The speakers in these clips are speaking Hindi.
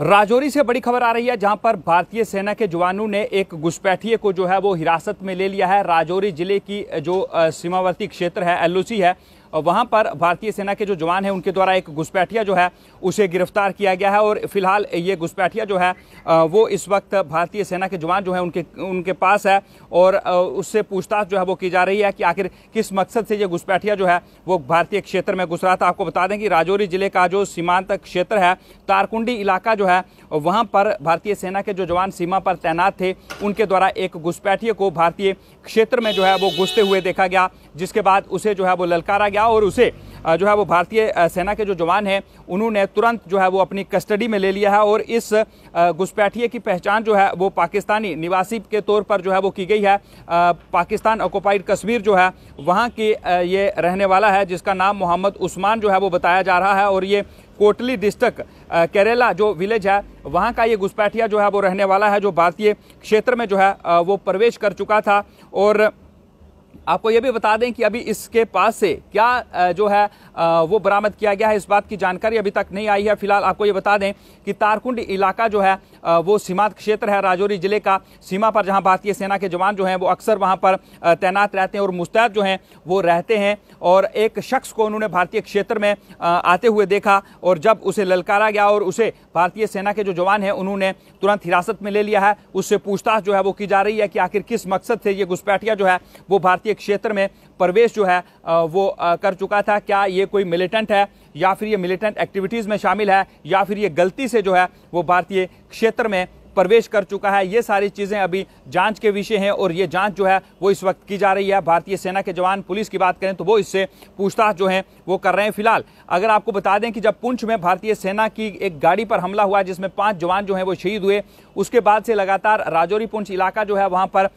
राजौरी से बड़ी खबर आ रही है, जहाँ पर भारतीय सेना के जवानों ने एक घुसपैठिए को जो है वो हिरासत में ले लिया है। राजौरी ज़िले की जो सीमावर्ती क्षेत्र है, एलओसी है वहाँ पर भारतीय सेना के जो जवान हैं, उनके द्वारा एक घुसपैठिया जो है, उसे गिरफ़्तार किया गया है। और फ़िलहाल ये घुसपैठिया जो है वो इस वक्त भारतीय सेना के जवान जो है, उनके उनके पास है। और उससे पूछताछ जो है, वो की जा रही है कि आखिर किस मकसद से ये घुसपैठिया जो है, वो भारतीय क्षेत्र में घुस रहा था। आपको बता दें कि राजौरी ज़िले का जो सीमांत क्षेत्र है, तारकुंडी इलाका जो है, वहाँ पर भारतीय सेना के जो जवान सीमा पर तैनात थे, उनके द्वारा एक घुसपैठिए को भारतीय क्षेत्र में जो है, वो घुसते हुए देखा गया, जिसके बाद उसे जो है, वो ललकारा गया। और उसे जो है वो भारतीय सेना के जो जवान हैं, उन्होंने तुरंत जो है वो अपनी कस्टडी में ले लिया है और इस घुसपैठिए की पहचान जो है वो पाकिस्तानी निवासी के तौर पर जो है वो की गई है। पाकिस्तान ऑक्योपाइड कश्मीर जो है वहाँ की ये रहने वाला है, जिसका नाम मोहम्मद उस्मान जो है वो बताया जा रहा है और ये कोटली डिस्ट्रिक्ट केरला जो विलेज है, वहाँ का ये घुसपैठिया जो है वो रहने वाला है, जो भारतीय क्षेत्र में जो है वो प्रवेश कर चुका था। और आपको यह भी बता दें कि अभी इसके पास से क्या जो है वो बरामद किया गया है, इस बात की जानकारी अभी तक नहीं आई है। फ़िलहाल आपको ये बता दें कि तारकुंड इलाका जो है वो सीमांत क्षेत्र है, राजौरी ज़िले का सीमा पर, जहाँ भारतीय सेना के जवान जो हैं, वो अक्सर वहाँ पर तैनात रहते हैं और मुस्तैद जो हैं, वो रहते हैं। और एक शख्स को उन्होंने भारतीय क्षेत्र में आते हुए देखा और जब उसे ललकारा गया और उसे भारतीय सेना के जो जवान हैं, उन्होंने तुरंत हिरासत में ले लिया है। उससे पूछताछ जो है, वो की जा रही है कि आखिर किस मकसद से ये घुसपैठिया जो है, वो भारतीय क्षेत्र में प्रवेश जो है वो कर चुका था। क्या ये कोई मिलिटेंट है, या फिर ये मिलिटेंट एक्टिविटीज़ में शामिल है, या फिर ये गलती से जो है, वो भारतीय क्षेत्र में प्रवेश कर चुका है। ये सारी चीज़ें अभी जाँच के विषय हैं और ये जाँच जो है वो इस वक्त की जा रही है। भारतीय सेना के जवान पुलिस की बात करें तो वो इससे पूछताछ जो है वो कर रहे हैं फ़िलहाल। अगर आपको बता दें कि जब पुंछ में भारतीय सेना की एक गाड़ी पर हमला हुआ जिसमें पाँच जवान जो है वो शहीद हुए, उसके बाद से लगातार राजौरी पुंछ इलाका जो है वहाँ पर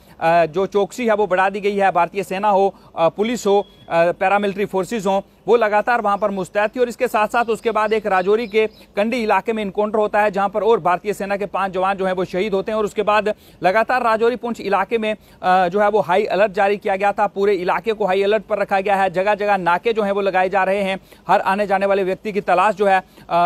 जो चौकसी है वो बढ़ा दी गई है। भारतीय सेना हो पुलिस हो पैरामिलिट्री फोर्सेज हों, वो लगातार वहाँ पर मुस्तैद थी और इसके साथ साथ उसके बाद एक राजौरी के कंडी इलाके में इनकाउंटर होता है, जहाँ पर और भारतीय सेना के पाँच जवान जो है वो शहीद होते हैं और उसके बाद लगातार राजौरी पुंछ इलाके में जो है वो हाई अलर्ट जारी किया गया था। पूरे इलाके को हाई अलर्ट पर रखा गया है। जगह जगह नाके जो है वो लगाए जा रहे हैं। हर आने जाने वाले व्यक्ति की तलाश जो है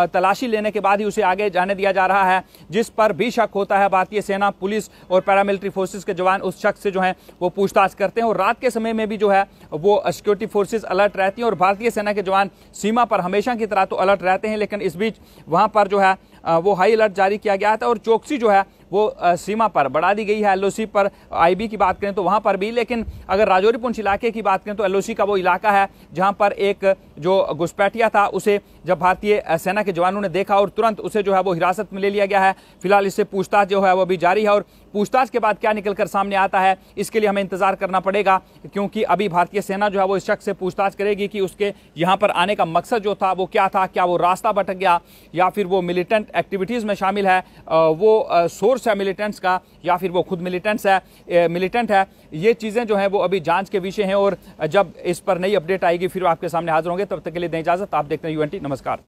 तलाशी लेने के बाद ही उसे आगे जाने दिया जा रहा है, जिस पर भी शक होता है। भारतीय सेना, पुलिस और पैरामिलिट्री फोर्सेज के जवान उस शख्स से जो है वो पूछताछ करते हैं और रात के समय में भी जो है वो सिक्योरिटी फोर्सेज अलर्ट रहती हैं और भारतीय सेना के जवान सीमा पर हमेशा की तरह तो अलर्ट रहते हैं, लेकिन इस बीच वहाँ पर जो है वो हाई अलर्ट जारी किया गया था और चौकसी जो है वो सीमा पर बढ़ा दी गई है एलओसी पर। आईबी की बात करें तो वहाँ पर भी, लेकिन अगर राजौरी पुंछ इलाके की बात करें तो एलओसी का वो इलाका है, जहाँ पर एक, जो घुसपैठिया था, उसे जब भारतीय सेना के जवानों ने देखा और तुरंत उसे जो है वो हिरासत में ले लिया गया है। फ़िलहाल इससे पूछताछ जो है वो अभी जारी है और पूछताछ के बाद क्या निकलकर सामने आता है, इसके लिए हमें इंतज़ार करना पड़ेगा, क्योंकि अभी भारतीय सेना जो है वो इस शख्स से पूछताछ करेगी कि उसके यहाँ पर आने का मकसद जो था, वो क्या था, क्या वो रास्ता भटक गया, या फिर वो मिलिटेंट एक्टिविटीज़ में शामिल है वो सोर्स है मिलिटेंट्स का, या फिर वो खुद मिलिटेंट्स है मिलिटेंट है, ये चीज़ें जो हैं वो अभी जाँच के विषय हैं और जब इस पर नई अपडेट आएगी, फिर आपके सामने हाजिर होंगे, तब तक के लिए दें इजाज़त, आप देखते हैं यूएनटी नमस्कार।